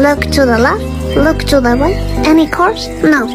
Look to the left, look to the right. Any cars? No.